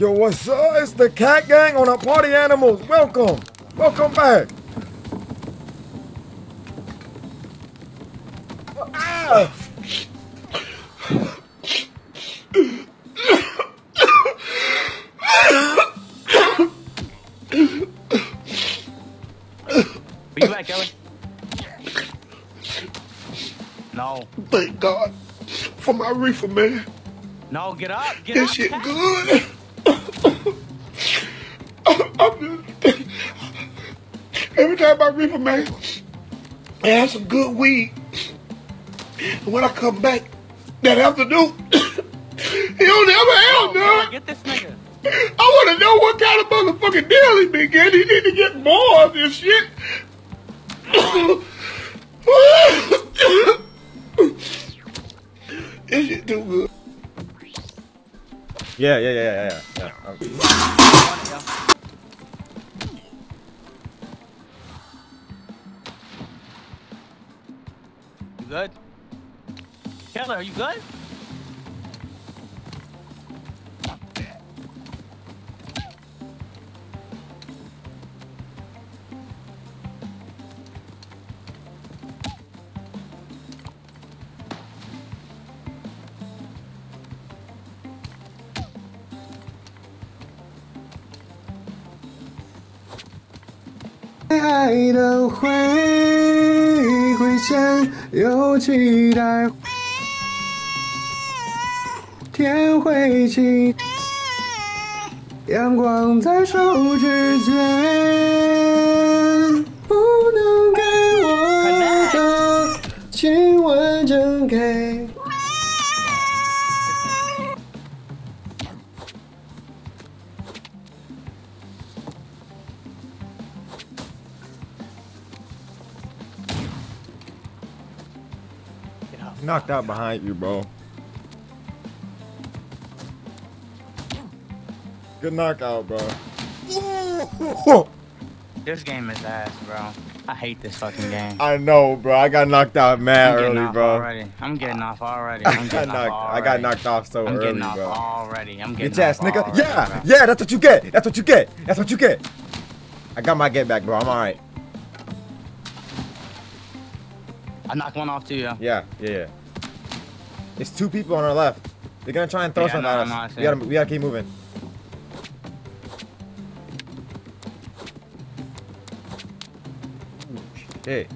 Yo, what's up? It's the Cat Gang on a Party Animals. Welcome. Welcome back. Ah! Where you at, Kelly? No. Thank God for my reefer, man. No, get up. Get This up. shit Cat. good. I'm just- Every time I reefer, man, I have some good weed. And when I come back that afternoon, he don't never Oh, have boy, none. get this nigga. I want to know what kind of motherfucking deal he been getting. He need to get more of this shit. this shit too good. Yeah, yeah, yeah, yeah, yeah. yeah. Good? Keller, are you good? 爱的会会先有期待，天会晴，阳光在手指间，不能给我的亲吻真给。Knocked out behind you, bro. Good knockout, bro. This game is ass, bro. I hate this fucking game. I know, bro. I got knocked out mad early, bro. already. I'm getting off already. I I'm got getting off knocked. already. I got knocked off so I'm early, getting off bro. already. I'm getting Get your ass, nigga. already, Yeah, bro. yeah. That's what you get. That's what you get. That's what you get. I got my get back, bro. I'm all right. I knocked one off too, yo. Yeah, yeah, yeah. It's two people on our left. They're gonna try and throw Yeah, something know, at I know, I us. We gotta, we gotta keep moving. Hey,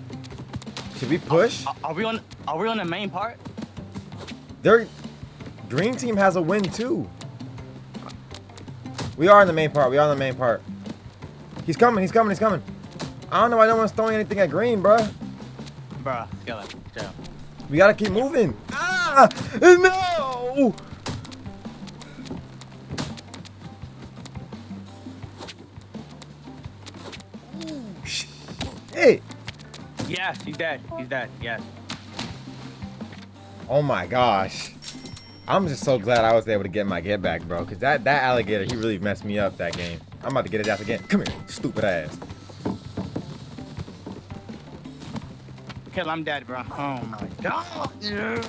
should we push? Are- Are we on? Are we on the main part? Their green team has a win too. We are in the main part. We are in the main part. He's coming. He's coming. He's coming. I don't know why no one's throwing anything at green, bruh. Bruh, kill it. Chill. We gotta keep moving. Ah! No! Hey! Yes, he's dead. He's dead. Yes. Oh my gosh. I'm just so glad I was able to get my get back, bro. Cause that, that alligator, he really messed me up that game. I'm about to get it ass again. Come here, stupid ass. Kill, I'm dead, bro. Oh my god. Yeah.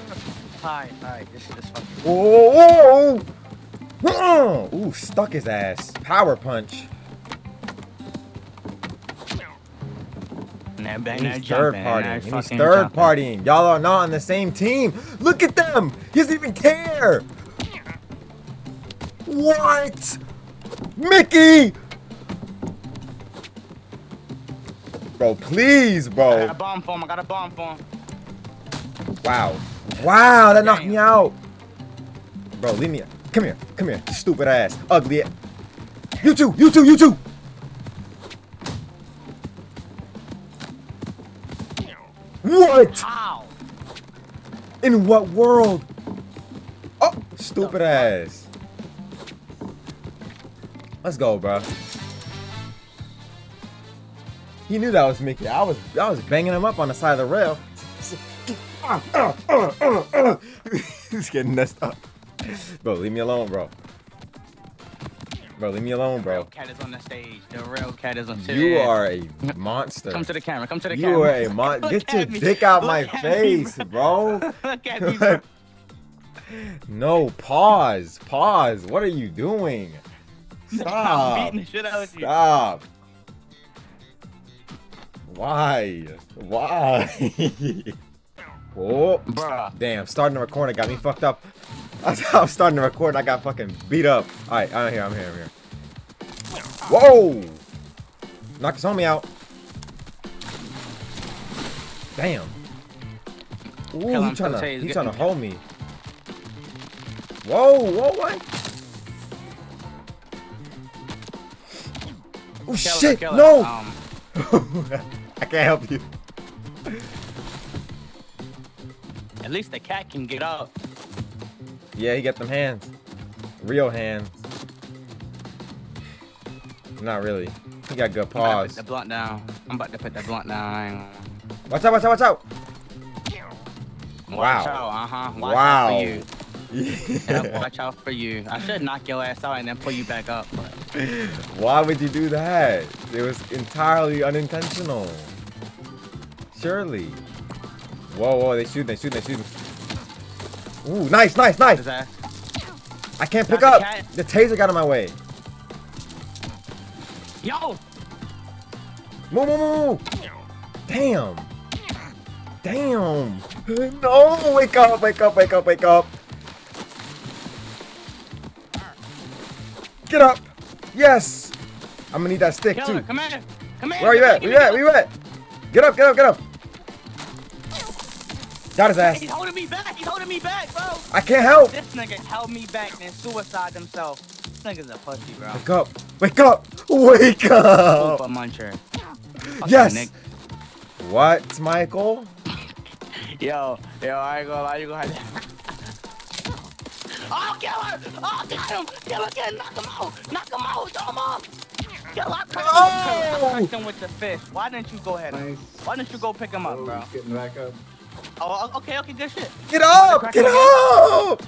Hi, hi. This is fucking. Whoa! whoa, whoa. Ooh, stuck his ass. Power punch. And bang he's third partying. He's third partying. Y'all are not on the same team. Look at them. He doesn't even care. What? Mickey! Bro, please, bro. I got a bomb for him. I got a bomb for him. Wow. Wow, that knocked me out. Bro, leave me. Come here. Come here. Stupid ass. Ugly. a- You too. You too. You too. What? How? In what world? Oh, stupid ass. Let's go, bro. He knew that was Mickey. I was I was banging him up on the side of the rail. He's getting messed up. Bro, leave me alone, bro. Bro, leave me alone, Real bro. cat is on the stage. The real cat is on stage. You are a monster. Come to the camera. Come to the You camera. are a mon- Look Get your me. dick out Look my at me, face, bro. Look at me, bro. no, pause. Pause. What are you doing? I'm Stop. beating the shit out of you. Stop. Why? Why? oh, Bruh. damn. Starting to record, it got me fucked up. I'm starting to record, I got fucking beat up. All right, I'm here, I'm here, I'm here. Whoa! Knock his homie out. Damn. Ooh, Kill he trying to, Sote is he trying to hold me. Whoa, whoa, what? Oh shit! No! Um, I can't help you. at least the cat can get up. Yeah, he got them hands. Real hands. Not really. He got good I'm about to paws. put the blunt down. I'm about to put the blunt down. Watch out, watch out, watch out! Watch Wow. out, uh-huh. Watch wow. Out for you. Yeah. watch out for you. I should knock your ass out and then pull you back up. But Why would you do that? It was entirely unintentional. Surely. Whoa, whoa, they shooting, they shooting, they shooting. Ooh, nice, nice, nice! I can't pick up! the. The taser got in my way. Yo! Move, move, move! Damn! Damn! No! Wake up, wake up, wake up, wake up! Get up! Yes! I'm gonna need that stick Killer, too. come here! Come here! Where are you at? Where you at? Where you at? Get up, get up, get up! Got his ass. He's holding me back! He's holding me back, bro! I can't help! This nigga held me back and suicide himself. This nigga's a pussy, bro. Wake up! Wake up! Wake up! Super muncher. Oh. Yes! Nick. What, Michael? Yo, yo, I ain't gonna lie, you gonna have to... Oh, kill her! Oh, got him! Kill again! Knock him out! Knock him out! Throw him off! Kill her! Kill Oh! him! Touch him with the fish. Why didn't you go ahead? Nice. Why didn't you go pick him up, Oh, bro? getting back up. Oh, okay, okay, good shit. Get up! Get up!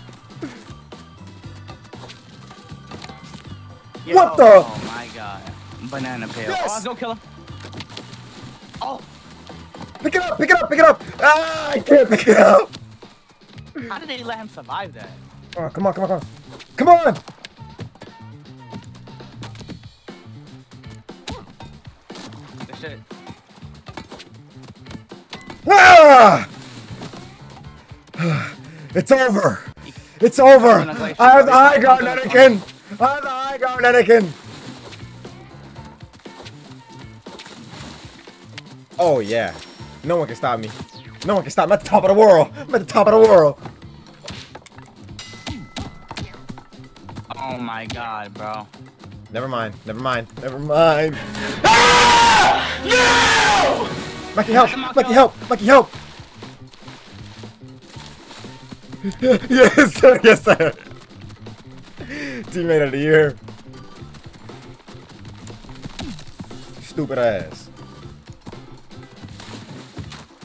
Yo, What the- Oh my god. Banana peel. Yes! Oh, go kill him. Oh, Pick it up! Pick it up! Pick it up! Ah! I can't pick it up! how did they let him survive that? Oh, come on, come on, come on. Come on! Good shit. Ah! It's over. It's over. I have the high ground, Anakin. I have the high ground, Anakin. Oh yeah. No one can stop me. No one can stop me. I'm at the top of the world. I'm at the top of the world. Oh my god, bro. Never mind. Never mind. Never mind. Ah! No! Mikey, help! Mikey, help! Mikey, help! yes, sir. Yes, sir. Teammate of the year. Stupid ass.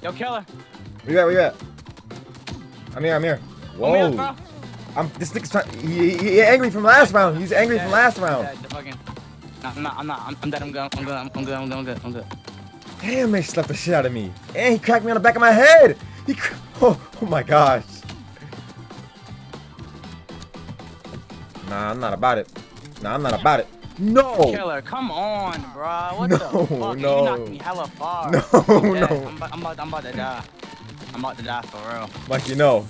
Yo, killer. Where you at? Where you at? I'm here. I'm here. Whoa. I'm. This nigga's trying. He, he, he angry from last round. He's angry from last round. the fucking... No, I'm not, I'm not, I'm, I'm dead, I'm good, I'm good, I'm good, I'm good, I'm good, I'm good. Damn, they slapped the shit out of me. And he cracked me on the back of my head. He. Oh, oh my gosh. Nah, I'm not about it. Nah, I'm not about it. No. Killer, come on, bro. What No, the fuck? no. You knocked me hella far. No, I'm no. I'm, about, I'm about to die. I'm about to die for real. Like you know.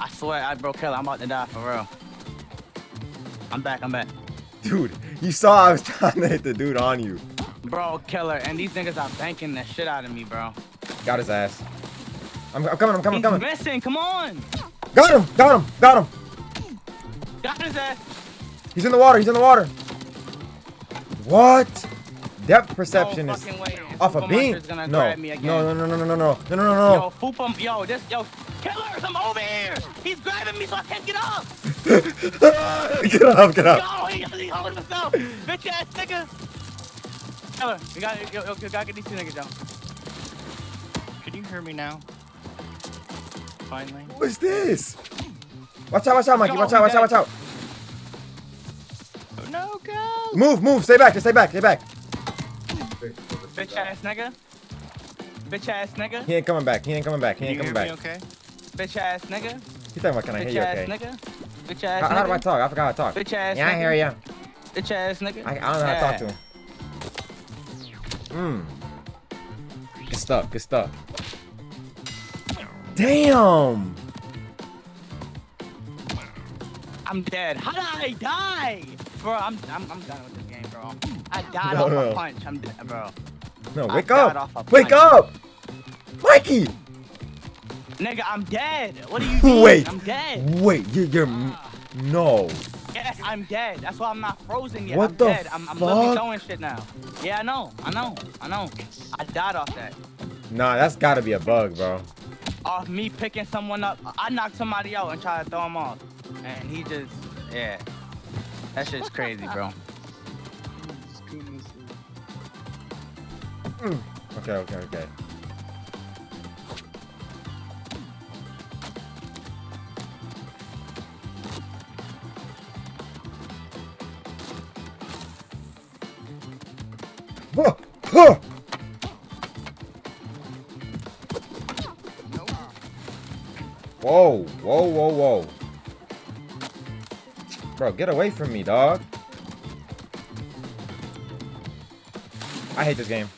I swear, I bro, killer, I'm about to die for real. I'm back, I'm back. Dude, you saw I was trying to hit the dude on you. Bro, killer, and these niggas are banking the shit out of me, bro. Got his ass. I'm, I'm coming, I'm coming, He's coming. missing, come on. Got him, got him, got him. Got his ass. He's in the water, he's in the water. What? Depth perception no is fucking way. off a Super beam. Muncher's gonna No. grab me again. no, no, no, no, no, no, no, no, no, no, Yo, Fupa, yo, this, yo, killers, I'm over here. He's grabbing me so I can't get up. no. get up, get up. Yo, he, he's holding himself. Bitch ass nigga. Killer, we gotta, yo, yo, we gotta get these two niggas down. Can you hear me now? Finally. What's this? Watch out, watch out, Mikey. Watch out, watch out, watch out. No, go. Move, move. Stay back, just stay back, stay back. Bitch ass nigga. Bitch ass nigga. He ain't coming back. He ain't coming back. He ain't you coming back. okay? Bitch ass nigga. You talking about can I Bitch hear you ass okay? nigga. Bitch ass How, how do I talk? I forgot how to talk. Bitch ass Yeah, I nigga. hear you. Bitch ass nigga. I, I don't know how to talk to him. Mmm. Good stuff. Good stuff. Damn. I'm dead. How did I die? Bro, I'm, I'm, I'm done with this game, bro. I died No, off no. a punch. I'm dead, bro. No, I wake got up. Wake up. Mikey. Nigga, I'm dead. What do you mean? Wait. I'm dead. Wait. You're. you're m- ah. no. Yes, I'm dead. That's why I'm not frozen yet. What I'm the dead. I'm, I'm literally throwing shit now. Yeah, I know. I know. I know. I died off that. Nah, that's gotta be a bug, bro. Off me picking someone up. I knocked somebody out and tried to throw him off. And he just, yeah. That shit's crazy, bro. Hmm. Okay, okay, okay. Huh. Whoa, whoa, whoa, whoa. Bro, get away from me, dog. I hate this game.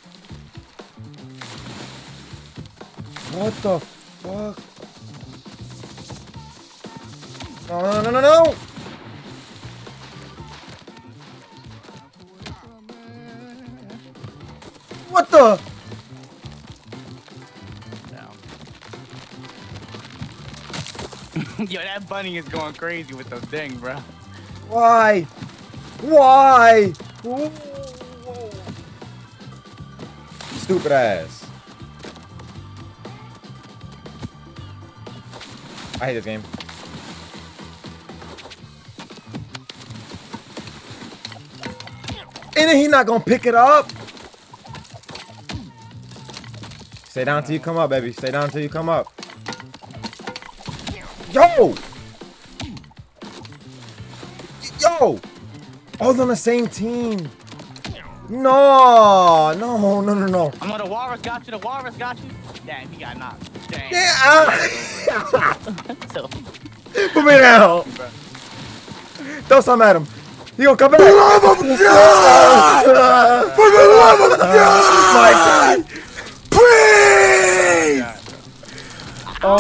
What the fuck? No, no, no, no, no! What? Yo, that bunny is going crazy with the thing, bro. Why? Why? Whoa, whoa. Stupid ass. I hate this game. And then he not gonna pick it up. Stay down till you come up, baby. Stay down till you come up. Yo! Yo! All on the same team. No, no, no, no, no. I'm gonna Walrus got you. The Walrus got you. Damn, he got knocked. Damn. Yeah. ah. So, Put me down. Throw something at him. He gonna come back. For the love of God! For the love of God! My God. Please! Oh.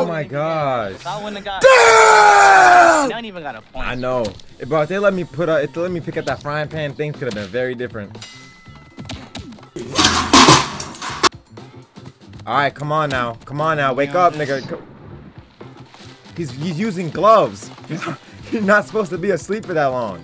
oh my gosh. If I wouldn't have got. Damn! Don't even got a point. I know. Bro, if they let me put up, if they let me pick up that frying pan, things could have been very different. All right, come on now. Come on now. Wake up, nigga. He's, he's using gloves. You're not supposed to be asleep for that long.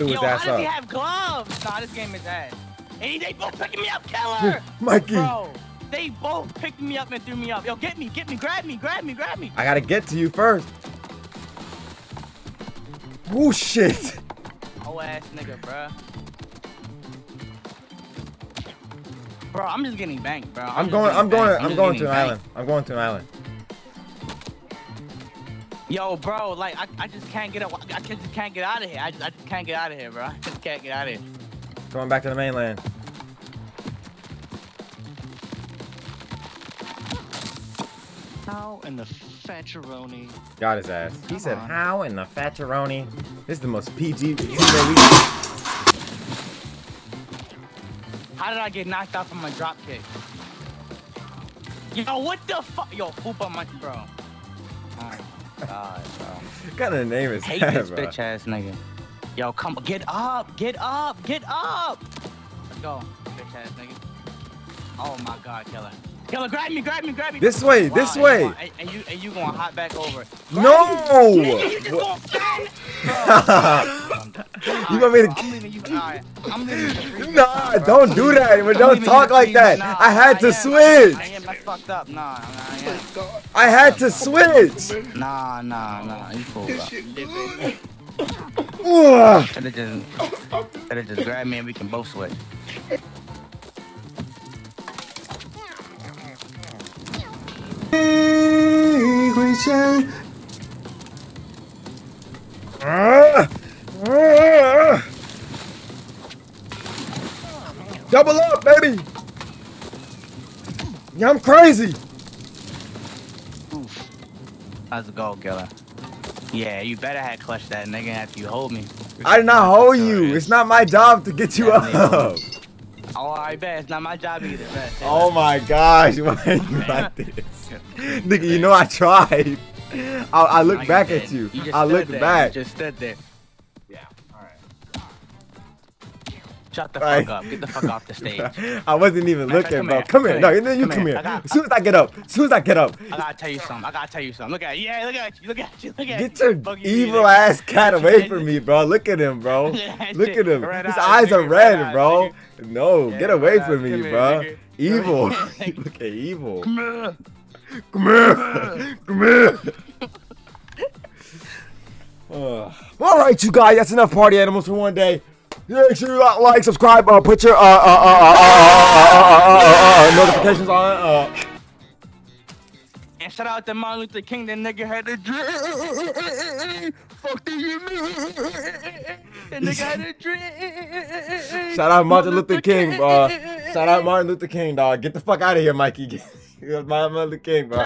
Threw his Yo, how ass does he have gloves? Nah, this game is ass. And he, they both picking me up, killer. Mikey. Bro, they both picked me up and threw me up. Yo, get me, get me, grab me, grab me, grab me. I gotta get to you first. Oh shit. Oh ass nigga, bruh. Bro, I'm just getting banked, bro. I'm just going. I'm going. banked. I'm going getting to an banked. island. I'm going to an island. Yo, bro, like I, I just can't get up. I just can't get out of here. I just, I just can't get out of here, bro. I just can't get out of here. Going back to the mainland. How in the fetcheroni? Got his ass. He said, on. "How in the fatcheroni?" This is the most PG video we. How did I get knocked out from my drop kick? Yo, what the fuck? Yo, poop on my bro. God, bro. What kind of name is Hate that, this bro? bitch ass nigga. Yo, come get up, get up, get up. Let's go, bitch ass nigga. Oh my god, killer. Killer, grab me, grab me, grab me. This way, Wow, this and way. You, gonna- and you and you gonna hop back over. No! Nigga, you just gonna want me to- I'm leaving you. Alright, I'm you. for free Nah, this time, bro. don't do that. But don't talk like that. nah, I had to am, switch. I am. That's fucked up. Nah, nah, I. I had to switch. Nah, nah, nah. You bro. This shit good. Ugh. Should've just, just grabbed me and we can both switch. Double up, baby. Yeah, I'm crazy. How's it go, killer. Yeah, you better have clutched that nigga after you hold me. I did not hold you. It's not my job to get you Yeah, up. Oh, I bet. It's not my job either. Bet. Oh my gosh, why you like this? Nigga, you know I tried. I, I No, look back at you. You I look back. You just stood there. Shut the Right. fuck up. Get the fuck off the stage. I wasn't even Matter looking, bro. come Come here. here. No, you here. come here. I got- As soon as I get up, as soon as I get up, I gotta tell you something. I gotta tell you something. Look at you. yeah, look at you. Look at you. Look at get you. your Fuck you, evil ass cat away from me, bro. Look at him, bro. Look at him. Red His eyes, eyes are red, red bro. nigga. No, Yeah, get away from me, here, bro. nigga. Evil. Look at evil. Come here. Come here. Come here. All right, you guys, that's enough party animals for one day. Make sure you uh, like, subscribe, uh, put your uh, uh, uh, uh, uh, uh, uh, uh, uh, notifications on. Uh. And shout out to Martin Luther King. That nigga had a dream. Fuck do you mean? That nigga had a dream. Shout out Martin Luther King, bro. Shout out Martin Luther King, dog. Get the fuck out of here, Mikey. Martin Luther King, bro.